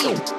If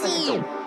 Sexy.